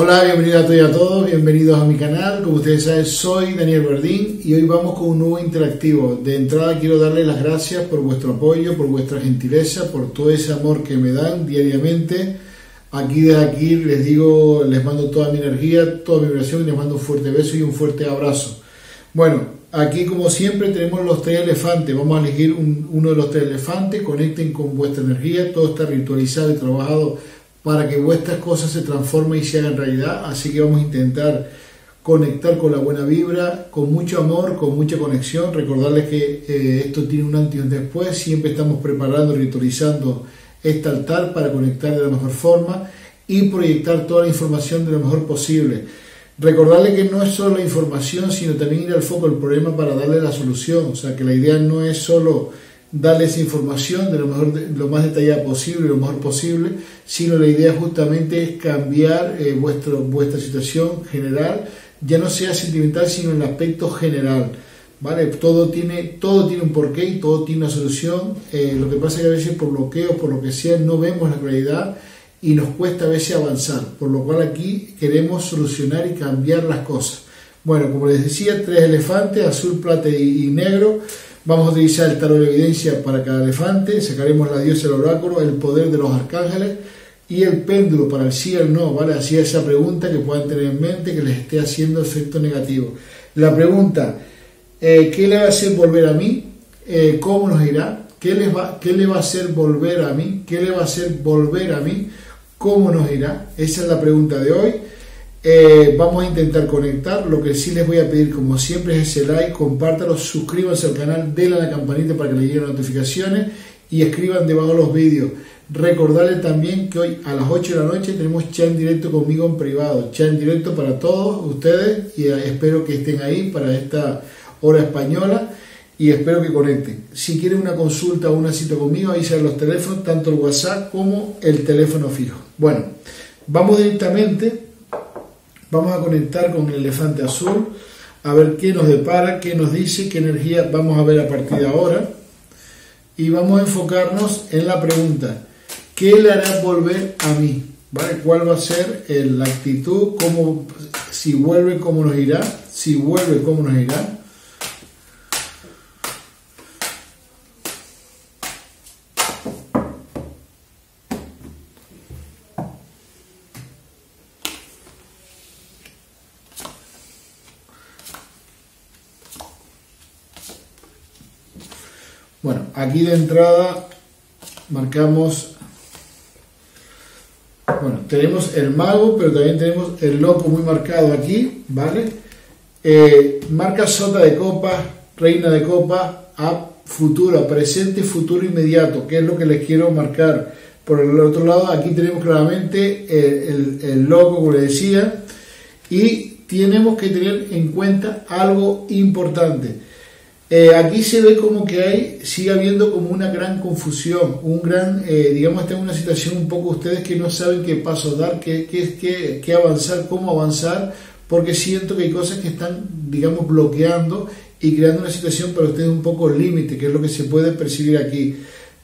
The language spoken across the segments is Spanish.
Hola, bienvenidos a todos y a todos, bienvenidos a mi canal. Como ustedes saben, soy Daniel Verdín y hoy vamos con un nuevo interactivo. De entrada quiero darles las gracias por vuestro apoyo, por vuestra gentileza, por todo ese amor que me dan diariamente. Aquí de aquí les digo, les mando toda mi energía, toda mi vibración y les mando un fuerte beso y un fuerte abrazo. Bueno, aquí como siempre tenemos los tres elefantes. Vamos a elegir uno de los tres elefantes, conecten con vuestra energía, todo está ritualizado y trabajado para que vuestras cosas se transformen y se hagan realidad. Así que vamos a intentar conectar con la buena vibra, con mucho amor, con mucha conexión. Recordarles que eh, esto tiene un antes y un después. Siempre estamos preparando, ritualizando este altar para conectar de la mejor forma y proyectar toda la información de lo mejor posible. Recordarle que no es solo la información, sino también ir al foco del problema para darle la solución. O sea, que la idea no es solo darles información de lo, más detallada posible, lo mejor posible, sino la idea justamente es cambiar eh, vuestro, vuestra situación general, ya no sea sentimental, sino en el aspecto general. ¿Vale? Todo tiene, todo tiene un porqué y todo tiene una solución. Eh, lo que pasa es que a veces por bloqueo, por lo que sea, no vemos la realidad y nos cuesta a veces avanzar. Por lo cual aquí queremos solucionar y cambiar las cosas. Bueno, como les decía, tres elefantes, azul, plata y negro. Vamos a utilizar el tarot de evidencia para cada elefante, sacaremos la diosa del oráculo, el poder de los arcángeles y el péndulo para el sí y el no, ¿vale? Así esa pregunta que puedan tener en mente que les esté haciendo efecto negativo. La pregunta, eh, ¿qué le va a hacer volver a mí? Eh, ¿Cómo nos irá? ¿Qué, va, ¿Qué le va a hacer volver a mí? ¿Qué le va a hacer volver a mí? ¿Cómo nos irá? Esa es la pregunta de hoy. Eh, vamos a intentar conectar. Lo que sí les voy a pedir, como siempre, es ese like, compártalo, suscríbanse al canal, denle a la campanita para que le lleguen notificaciones y escriban debajo los vídeos. Recordarles también que hoy a las 8 de la noche tenemos chat en directo conmigo en privado, chat en directo para todos ustedes y eh, espero que estén ahí para esta hora española y espero que conecten. Si quieren una consulta o una cita conmigo, ahí salen los teléfonos, tanto el WhatsApp como el teléfono fijo. Bueno, vamos directamente Vamos a conectar con el elefante azul, a ver qué nos depara, qué nos dice, qué energía vamos a ver a partir de ahora. Y vamos a enfocarnos en la pregunta, ¿qué le hará volver a mí? ¿Cuál va a ser la actitud? ¿Cómo, si vuelve, cómo nos irá? Si vuelve, cómo nos irá? Bueno, aquí de entrada marcamos, bueno, tenemos el mago, pero también tenemos el loco muy marcado aquí, ¿vale? Eh, marca sota de copa, reina de copa, a futuro, presente, futuro inmediato, que es lo que les quiero marcar. Por el otro lado, aquí tenemos claramente el, el, el loco, como les decía, y tenemos que tener en cuenta algo importante eh, aquí se ve como que hay, sigue habiendo como una gran confusión, un gran, eh, digamos, está en una situación un poco ustedes que no saben qué paso dar, qué, qué, qué, avanzar, cómo avanzar, porque siento que hay cosas que están, digamos, bloqueando y creando una situación para ustedes un poco límite, que es lo que se puede percibir aquí.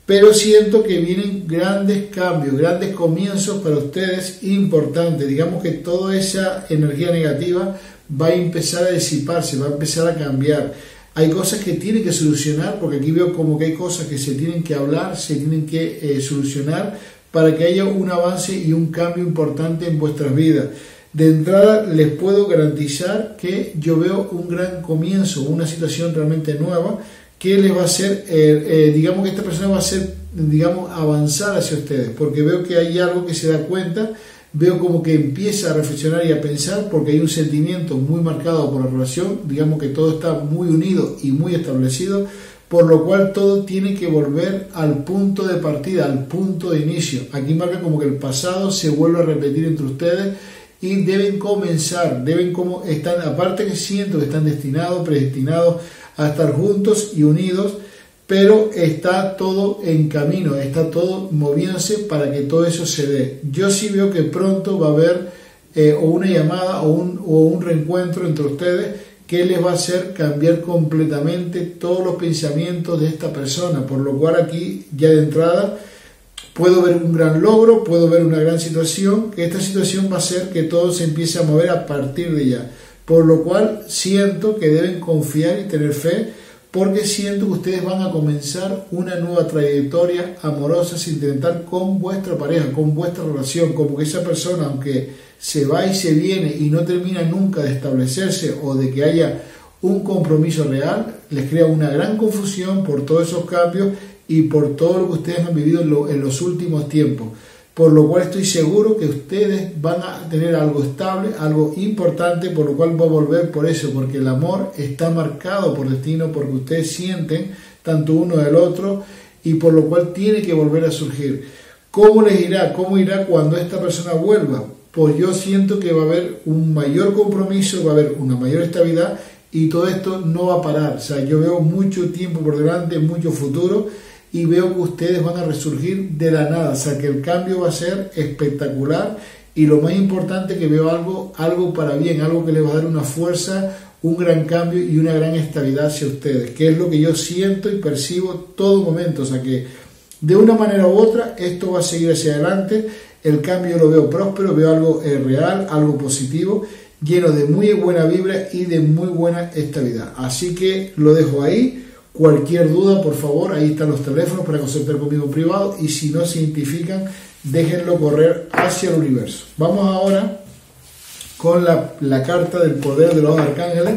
Pero siento que vienen grandes cambios, grandes comienzos para ustedes importantes. Digamos que toda esa energía negativa va a empezar a disiparse, va a empezar a cambiar hay cosas que tienen que solucionar, porque aquí veo como que hay cosas que se tienen que hablar, se tienen que eh, solucionar para que haya un avance y un cambio importante en vuestras vidas. De entrada les puedo garantizar que yo veo un gran comienzo, una situación realmente nueva que les va a hacer, eh, eh, digamos que esta persona va a hacer, digamos, avanzar hacia ustedes, porque veo que hay algo que se da cuenta veo como que empieza a reflexionar y a pensar porque hay un sentimiento muy marcado por la relación, digamos que todo está muy unido y muy establecido, por lo cual todo tiene que volver al punto de partida, al punto de inicio. Aquí marca como que el pasado se vuelve a repetir entre ustedes y deben comenzar, deben como están, aparte que siento que están destinados, predestinados a estar juntos y unidos, pero está todo en camino, está todo moviéndose para que todo eso se dé. Yo sí veo que pronto va a haber eh, o una llamada o un, o un reencuentro entre ustedes que les va a hacer cambiar completamente todos los pensamientos de esta persona, por lo cual aquí ya de entrada puedo ver un gran logro, puedo ver una gran situación, que esta situación va a hacer que todo se empiece a mover a partir de ya. Por lo cual siento que deben confiar y tener fe, porque siento que ustedes van a comenzar una nueva trayectoria amorosa, sentimental con vuestra pareja, con vuestra relación, como que esa persona, aunque se va y se viene y no termina nunca de establecerse o de que haya un compromiso real, les crea una gran confusión por todos esos cambios y por todo lo que ustedes han vivido en, los últimos tiempos. Por lo cual estoy seguro que ustedes van a tener algo estable, algo importante, por lo cual voy a volver por eso, porque el amor está marcado por destino, porque ustedes sienten tanto uno del otro y por lo cual tiene que volver a surgir. ¿Cómo les irá? ¿Cómo irá cuando esta persona vuelva? Pues yo siento que va a haber un mayor compromiso, va a haber una mayor estabilidad y todo esto no va a parar. O sea, yo veo mucho tiempo por delante, mucho futuro y veo que ustedes van a resurgir de la nada. O sea, que el cambio va a ser espectacular y lo más importante que veo algo, algo para bien, algo que les va a dar una fuerza, un gran cambio y una gran estabilidad hacia ustedes, que es lo que yo siento y percibo todo momento. O sea, que de una manera u otra esto va a seguir hacia adelante. El cambio lo veo próspero, veo algo eh, real, algo positivo lleno de muy buena vibra y de muy buena estabilidad. Así que lo dejo ahí. Cualquier duda, por favor, ahí están los teléfonos para consultar conmigo privado y si no se identifican, déjenlo correr hacia el universo. Vamos ahora con la, carta del poder de los arcángeles.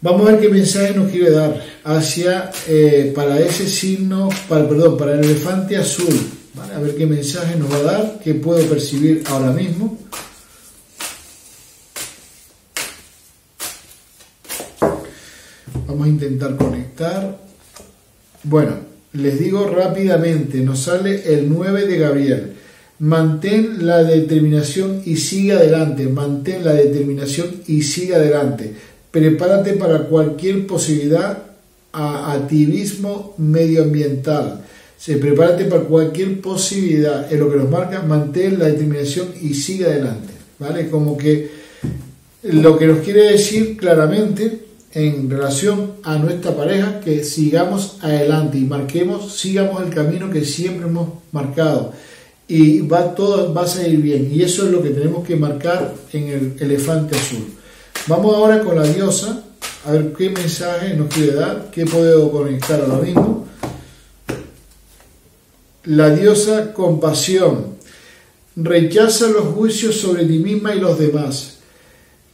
Vamos a ver qué mensaje nos quiere dar hacia eh, para ese signo, para, perdón, para el elefante azul. A ver qué mensaje nos va a dar, qué puedo percibir ahora mismo. Vamos a intentar conectar. Bueno, les digo rápidamente, nos sale el 9 de Gabriel. Mantén la determinación y sigue adelante. Mantén la determinación y sigue adelante. Prepárate para cualquier posibilidad a activismo medioambiental. Se prepárate para cualquier posibilidad. Es lo que nos marca, mantén la determinación y sigue adelante. ¿Vale? Como que lo que nos quiere decir claramente en relación a nuestra pareja que sigamos adelante y marquemos, sigamos el camino que siempre hemos marcado. Y va todo va a salir bien. Y eso es lo que tenemos que marcar en el elefante azul. Vamos ahora con la diosa. A ver qué mensaje nos quiere dar, qué puedo conectar ahora mismo. La diosa compasión. Rechaza los juicios sobre ti misma y los demás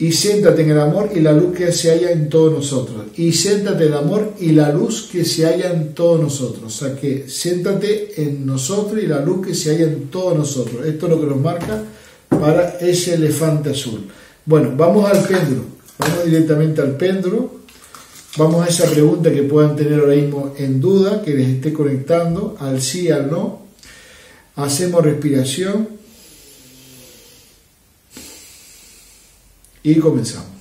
y siéntate en el amor y la luz que se halla en todos nosotros. Y siéntate en el amor y la luz que se halla en todos nosotros. O sea que siéntate en nosotros y la luz que se halla en todos nosotros. Esto es lo que nos marca para ese elefante azul. Bueno, vamos al péndulo. Vamos directamente al péndulo. Vamos a esa pregunta que puedan tener ahora mismo en duda, que les esté conectando al sí, al no. Hacemos respiración. Y comenzamos.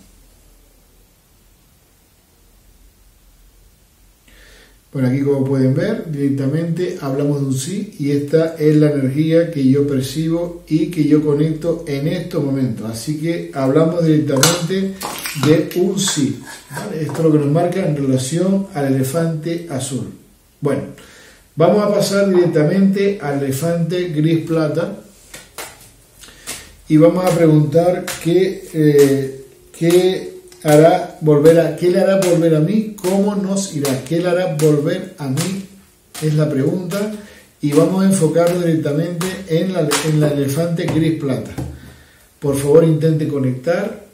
Bueno, aquí como pueden ver, directamente hablamos de un sí y esta es la energía que yo percibo y que yo conecto en estos momentos. Así que hablamos directamente de un sí. Esto es lo que nos marca en relación al elefante azul. Bueno, vamos a pasar directamente al elefante gris plata y vamos a preguntar qué, eh, qué hará volver a, qué le hará volver a mí, cómo nos irá, qué le hará volver a mí, es la pregunta, y vamos a enfocarlo directamente en la, en la elefante gris plata. Por favor intente conectar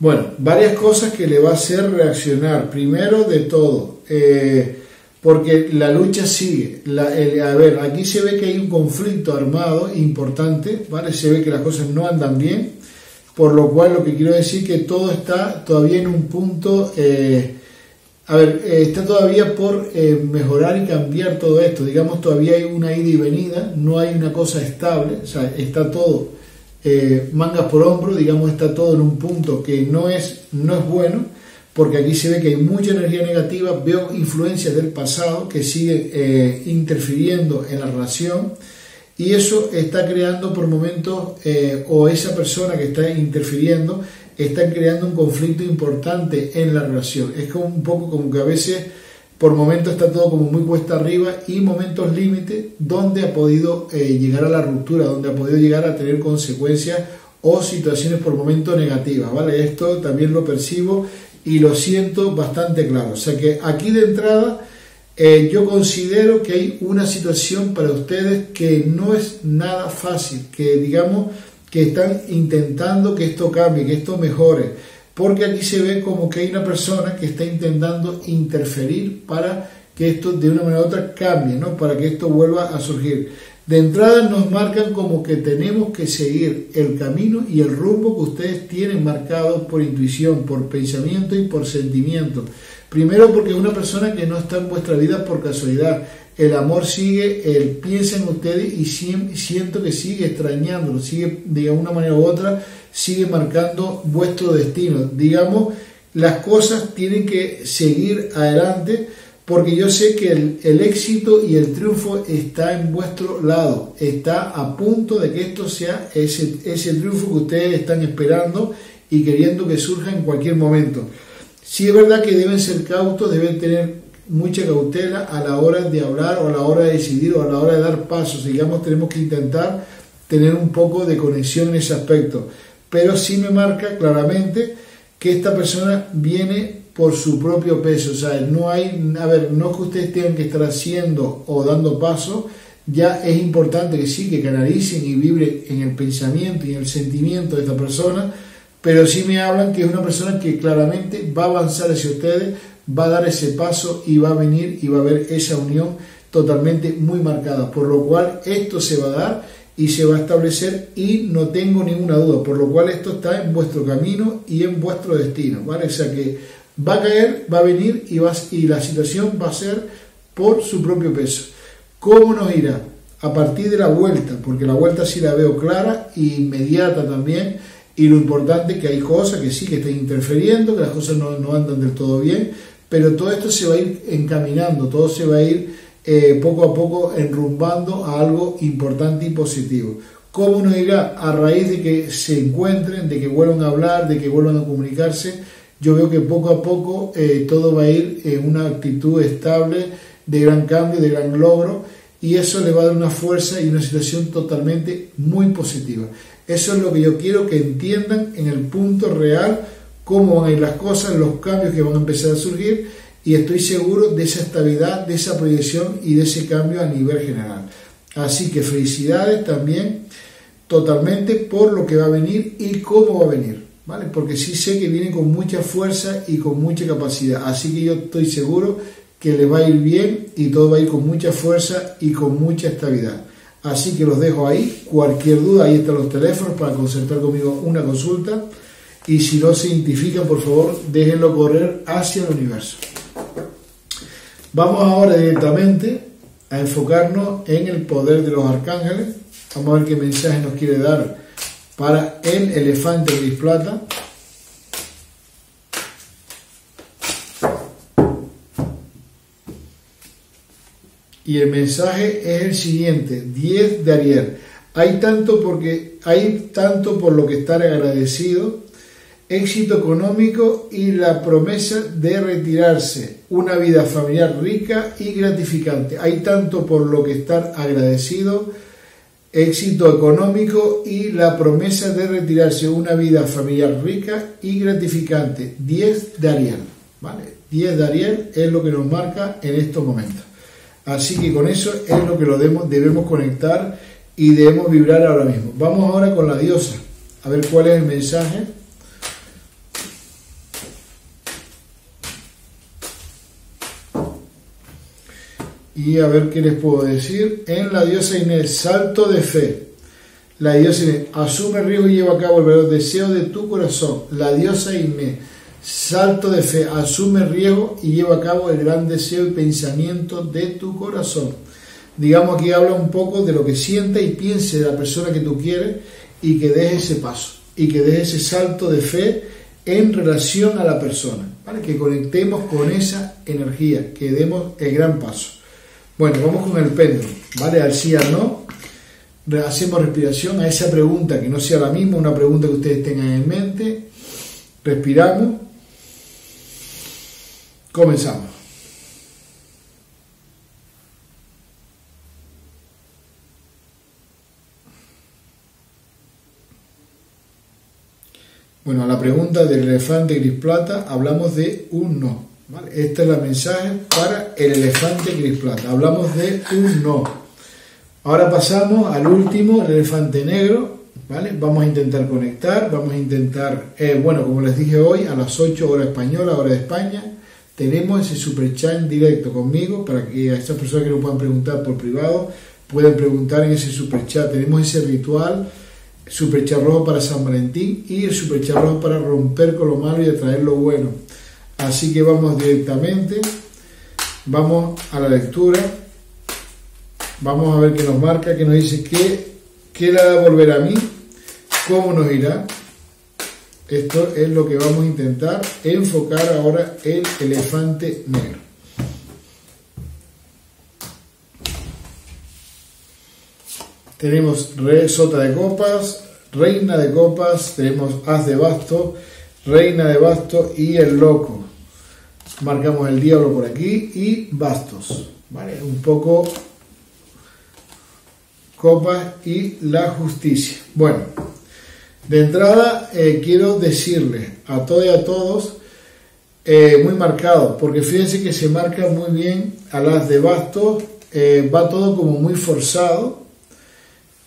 Bueno, varias cosas que le va a hacer reaccionar. Primero de todo, eh, porque la lucha sigue. a ver, aquí se ve que hay un conflicto armado importante, ¿vale? Se ve que las cosas no andan bien, por lo cual lo que quiero decir que todo está todavía en un punto, eh, a ver, eh, está todavía por mejorar y cambiar todo esto. Digamos, todavía hay una ida y venida, no hay una cosa estable, o sea, está todo eh, mangas por hombro, digamos, está todo en un punto que no es, no es bueno, porque aquí se ve que hay mucha energía negativa, veo influencias del pasado que siguen eh, interfiriendo en la relación y eso está creando por momentos, eh, o esa persona que está interfiriendo, está creando un conflicto importante en la relación. Es como un poco como que a veces por momentos está todo como muy cuesta arriba y momentos límite donde ha podido eh, llegar a la ruptura, donde ha podido llegar a tener consecuencias o situaciones por momentos negativas, ¿vale? Esto también lo percibo y lo siento bastante claro. O sea que aquí de entrada eh, yo considero que hay una situación para ustedes que no es nada fácil, que digamos que están intentando que esto cambie, que esto mejore porque aquí se ve como que hay una persona que está intentando interferir para que esto de una manera u otra cambie, ¿no? para que esto vuelva a surgir. De entrada nos marcan como que tenemos que seguir el camino y el rumbo que ustedes tienen marcado por intuición, por pensamiento y por sentimiento. Primero porque es una persona que no está en vuestra vida por casualidad. El amor sigue, él piensa en ustedes y siento que sigue extrañándolo, sigue de una manera u otra sigue marcando vuestro destino. Digamos, las cosas tienen que seguir adelante porque yo sé que el, éxito y el triunfo está en vuestro lado, está a punto de que esto sea ese, ese triunfo que ustedes están esperando y queriendo que surja en cualquier momento. Sí es verdad que deben ser cautos, deben tener mucha cautela a la hora de hablar o a la hora de decidir o a la hora de dar pasos. Digamos, tenemos que intentar tener un poco de conexión en ese aspecto pero sí me marca claramente que esta persona viene por su propio peso, o sea, no hay, a ver, no es que ustedes tengan que estar haciendo o dando paso, ya es importante que sí, que canalicen y vibren en el pensamiento y en el sentimiento de esta persona, pero sí me hablan que es una persona que claramente va a avanzar hacia ustedes, va a dar ese paso y va a venir y va a haber esa unión totalmente muy marcada, por lo cual esto se va a dar y se va a establecer y no tengo ninguna duda, por lo cual esto está en vuestro camino y en vuestro destino, ¿vale? O sea que va a caer, va a venir y, y la situación va a ser por su propio peso. ¿Cómo nos irá? A partir de la vuelta, porque la vuelta sí la veo clara e inmediata también, y lo importante es que hay cosas que sí que están interfiriendo, que las cosas no, no andan del todo bien, pero todo esto se va a ir encaminando, todo se va a ir eh, poco a poco enrumbando a algo importante y positivo. ¿Cómo nos irá? A raíz de que se encuentren, de que vuelvan a hablar, de que vuelvan a comunicarse, yo veo que poco a poco eh, todo va a ir en una actitud estable, de gran cambio, de gran logro, y eso le va a dar una fuerza y una situación totalmente muy positiva. Eso es lo que yo quiero que entiendan en el punto real, cómo van a ir las cosas, los cambios que van a empezar a surgir y estoy seguro de esa estabilidad, de esa proyección y de ese cambio a nivel general. Así que felicidades también totalmente por lo que va a venir y cómo va a venir, ¿vale? Porque sí sé que viene con mucha fuerza y con mucha capacidad, así que yo estoy seguro que le va a ir bien y todo va a ir con mucha fuerza y con mucha estabilidad. Así que los dejo ahí, cualquier duda, ahí están los teléfonos para concertar conmigo una consulta y si no se identifican, por favor, déjenlo correr hacia el universo. Vamos ahora directamente a enfocarnos en el poder de los arcángeles. Vamos a ver qué mensaje nos quiere dar para el elefante gris plata. Y el mensaje es el siguiente, 10 de Ariel. Hay tanto porque hay tanto por lo que estar agradecido éxito económico y la promesa de retirarse, una vida familiar rica y gratificante. Hay tanto por lo que estar agradecido, éxito económico y la promesa de retirarse, una vida familiar rica y gratificante. 10 de Ariel, ¿vale? 10 de Ariel es lo que nos marca en estos momentos. Así que con eso es lo que lo debemos, debemos conectar y debemos vibrar ahora mismo. Vamos ahora con la diosa, a ver cuál es el mensaje Y a ver qué les puedo decir. En la diosa Inés, salto de fe. La diosa Inés, asume riesgo y lleva a cabo el verdadero deseo de tu corazón. La diosa Inés, salto de fe, asume riesgo y lleva a cabo el gran deseo y pensamiento de tu corazón. Digamos aquí habla un poco de lo que siente y piense de la persona que tú quieres y que deje ese paso y que deje ese salto de fe en relación a la persona, ¿vale? que conectemos con esa energía, que demos el gran paso. Bueno, vamos con el péndulo, ¿vale? Al sí, al no. hacemos respiración a esa pregunta que no sea la misma, una pregunta que ustedes tengan en mente. Respiramos. Comenzamos. Bueno, a la pregunta del elefante gris plata hablamos de un no. Esta es la mensaje para el elefante gris plata. Hablamos de un no. Ahora pasamos al último, el elefante negro. ¿vale? Vamos a intentar conectar, vamos a intentar, eh, bueno, como les dije hoy, a las 8 horas española, hora de España, tenemos ese super chat en directo conmigo para que a estas personas que nos puedan preguntar por privado puedan preguntar en ese super chat. Tenemos ese ritual super rojo para San Valentín y el super rojo para romper con lo malo y atraer lo bueno. Así que vamos directamente, vamos a la lectura, vamos a ver qué nos marca, qué nos dice, qué, qué le da volver a mí, cómo nos irá. Esto es lo que vamos a intentar enfocar ahora el elefante negro. Tenemos rey sota de copas, reina de copas, tenemos as de basto, reina de basto y el loco. Marcamos el diablo por aquí y bastos. ¿vale? Un poco copas y la justicia. Bueno, de entrada eh, quiero decirles a todos y a todos, eh, muy marcado, porque fíjense que se marca muy bien a las de bastos, eh, va todo como muy forzado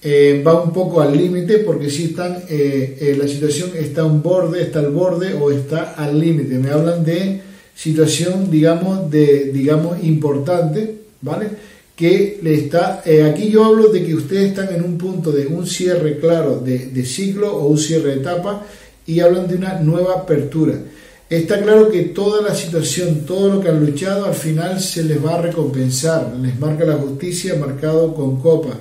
va un poco al límite porque si están, la situación está un borde, está al borde o está al límite. Me hablan de situación, digamos, de, digamos, importante, ¿vale? Que le está, aquí yo hablo de que ustedes están en un punto de un cierre claro de, de ciclo o un cierre de etapa y hablan de una nueva apertura. Está claro que toda la situación, todo lo que han luchado, al final se les va a recompensar. Les marca la justicia marcado con copa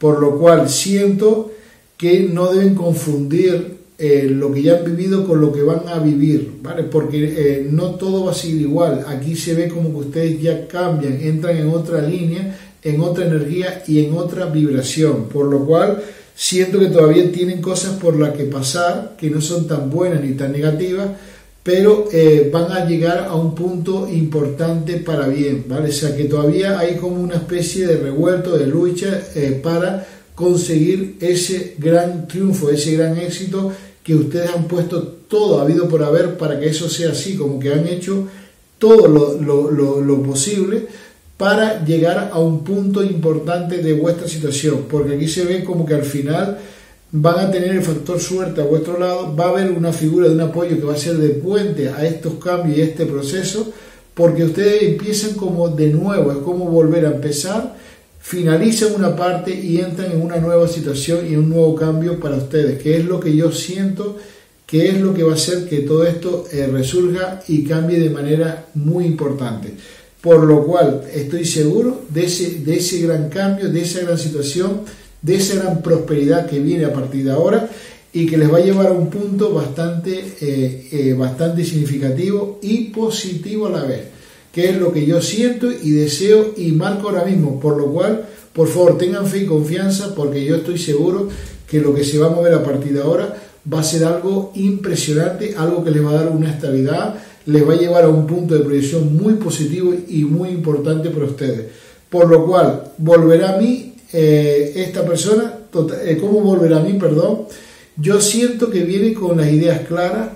por lo cual siento que no deben confundir eh, lo que ya han vivido con lo que van a vivir, ¿vale? Porque eh, no todo va a ser igual. Aquí se ve como que ustedes ya cambian, entran en otra línea, en otra energía y en otra vibración, por lo cual siento que todavía tienen cosas por las que pasar que no son tan buenas ni tan negativas, pero eh, van a llegar a un punto importante para bien, ¿vale? O sea que todavía hay como una especie de revuelto, de lucha para conseguir ese gran triunfo, ese gran éxito que ustedes han puesto todo habido por haber para que eso sea así, como que han hecho todo lo posible para llegar a un punto importante de vuestra situación, porque aquí se ve como que al final van a tener el factor suerte a vuestro lado, va a haber una figura de un apoyo que va a ser de puente a estos cambios y este proceso, porque ustedes empiezan como de nuevo, es como volver a empezar, finalizan una parte y entran en una nueva situación y un nuevo cambio para ustedes, que es lo que yo siento que es lo que va a hacer que todo esto eh, resurja y cambie de manera muy importante. Por lo cual estoy seguro de ese, de ese gran cambio, de esa gran situación de esa gran prosperidad que viene a partir de ahora y que les va a llevar a un punto bastante, eh, eh, bastante significativo y positivo a la vez, que es lo que yo siento y deseo y marco ahora mismo, por lo cual, por favor, tengan fe y confianza porque yo estoy seguro que lo que se va a mover a partir de ahora va a ser algo impresionante, algo que les va a dar una estabilidad, les va a llevar a un punto de proyección muy positivo y muy importante para ustedes. Por lo cual, volverá a mí eh, esta persona, eh, ¿cómo volverá a mí? Perdón. Yo siento que viene con las ideas claras,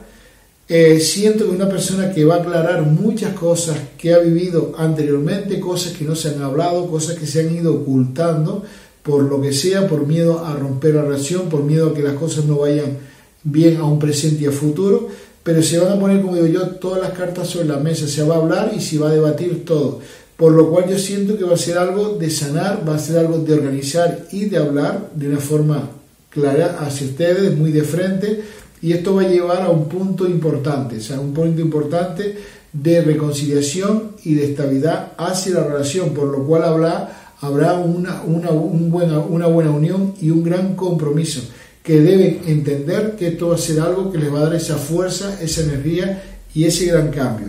eh, siento que una persona que va a aclarar muchas cosas que ha vivido anteriormente, cosas que no se han hablado, cosas que se han ido ocultando, por lo que sea, por miedo a romper la relación, por miedo a que las cosas no vayan bien a un presente y a futuro, pero se van a poner, como digo yo, todas las cartas sobre la mesa, se va a hablar y se va a debatir todo. Por lo cual yo siento que va a ser algo de sanar, va a ser algo de organizar y de hablar de una forma clara hacia ustedes, muy de frente, y esto va a llevar a un punto importante, o sea, un punto importante de reconciliación y de estabilidad hacia la relación, por lo cual habrá, habrá una, una, buena, una buena unión y un gran compromiso, que deben entender que esto va a ser algo que les va a dar esa fuerza, esa energía y ese gran cambio.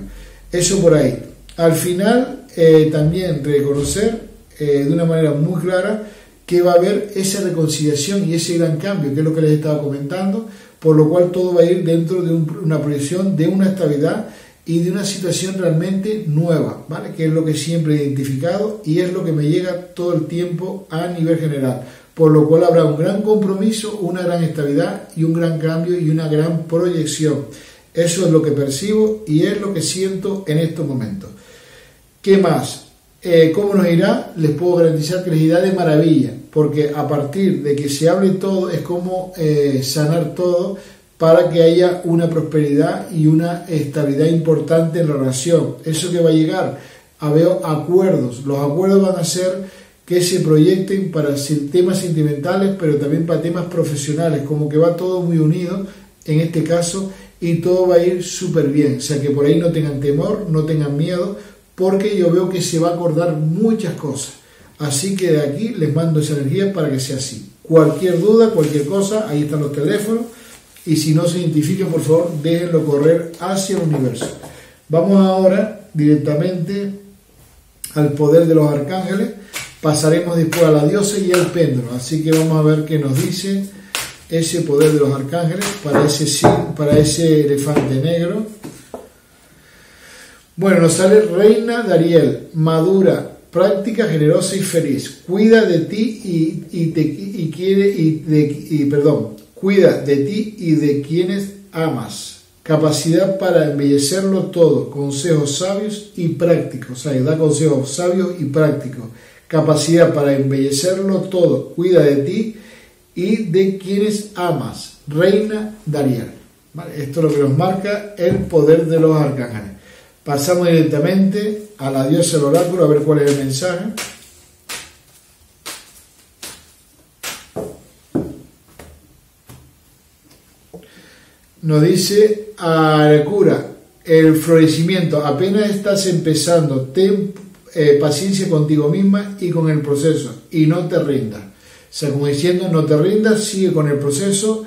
Eso por ahí. Al final, eh, también reconocer eh, de una manera muy clara que va a haber esa reconciliación y ese gran cambio, que es lo que les estaba comentando, por lo cual todo va a ir dentro de una proyección de una estabilidad y de una situación realmente nueva, ¿vale? Que es lo que siempre he identificado y es lo que me llega todo el tiempo a nivel general. Por lo cual habrá un gran compromiso, una gran estabilidad y un gran cambio y una gran proyección. Eso es lo que percibo y es lo que siento en estos momentos. ¿Qué más? Eh, ¿Cómo nos irá? Les puedo garantizar que les irá de maravilla, porque a partir de que se hable todo es como eh, sanar todo para que haya una prosperidad y una estabilidad importante en la relación. Eso que va a llegar a ver acuerdos. Los acuerdos van a ser que se proyecten para temas sentimentales, pero también para temas profesionales, como que va todo muy unido en este caso y todo va a ir súper bien. O sea que por ahí no tengan temor, no tengan miedo, porque yo veo que se va a acordar muchas cosas. Así que de aquí les mando esa energía para que sea así. Cualquier duda, cualquier cosa, ahí están los teléfonos y si no se identifican, por favor, déjenlo correr hacia el universo. Vamos ahora directamente al poder de los arcángeles, pasaremos después a la diosa y al péndulo, así que vamos a ver qué nos dice ese poder de los arcángeles para ese, para ese elefante negro. Bueno, nos sale Reina Dariel, madura, práctica, generosa y feliz. Cuida de ti y, y, te, y quiere y, de, y perdón, Cuida de ti y de quienes amas. Capacidad para embellecerlo todo. Consejos sabios y prácticos. O sea, da consejos sabios y prácticos. Capacidad para embellecerlo todo. Cuida de ti y de quienes amas. Reina Dariel. Esto es lo que nos marca el poder de los arcángeles. Pasamos directamente a la diosa del oráculo a ver cuál es el mensaje. nos dice Arecura, el florecimiento, apenas estás empezando, ten eh, paciencia contigo misma y con el proceso y no te rindas. O sea, como diciendo, no te rindas, sigue con el proceso,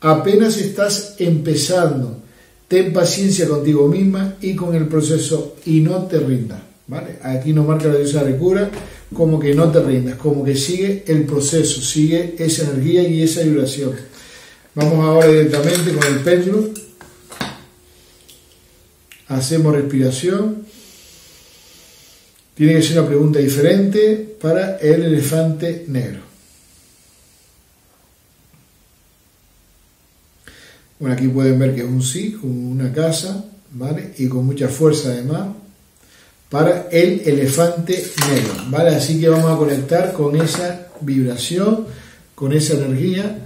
apenas estás empezando, ten paciencia contigo misma y con el proceso y no te rindas. ¿Vale? Aquí nos marca la diosa Arecura como que no te rindas, como que sigue el proceso, sigue esa energía y esa vibración. Vamos ahora directamente con el péndulo. Hacemos respiración. Tiene que ser una pregunta diferente para el elefante negro. Bueno, aquí pueden ver que es un sí, con una casa, ¿vale? Y con mucha fuerza además, para el elefante negro, ¿vale? Así que vamos a conectar con esa vibración, con esa energía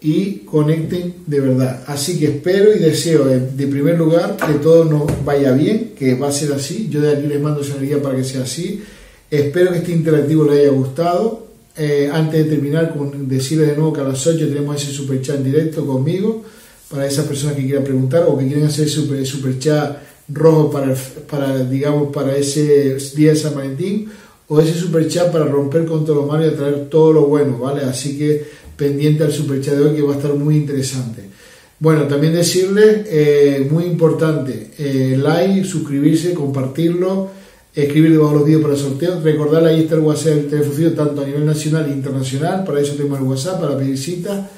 y conecten de verdad. Así que espero y deseo de primer lugar que todo nos vaya bien, que va a ser así. Yo de aquí les mando esa energía para que sea así. Espero que este interactivo les haya gustado. Eh, antes de terminar, con decirles de nuevo que a las 8 tenemos ese super chat en directo conmigo para esas personas que quieran preguntar o que quieren hacer super, super chat rojo para, para, digamos, para ese día de San Valentín o ese super chat para romper con todo lo malo y traer todo lo bueno, ¿vale? Así que pendiente al superchat de hoy que va a estar muy interesante. Bueno, también decirles, eh, muy importante, eh, like, suscribirse, compartirlo, escribir debajo de los vídeos para el sorteo, recordar ahí está el WhatsApp, el teléfono tanto a nivel nacional e internacional, para eso tengo el WhatsApp, para pedir cita.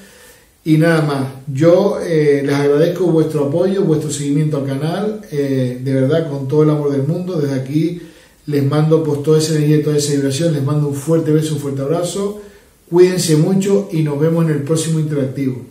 Y nada más, yo eh, les agradezco vuestro apoyo, vuestro seguimiento al canal, de verdad, con todo el amor del mundo. Desde aquí les mando pues toda esa energía, toda esa vibración, les mando un fuerte beso, un fuerte abrazo Cuídense mucho y nos vemos en el próximo interactivo.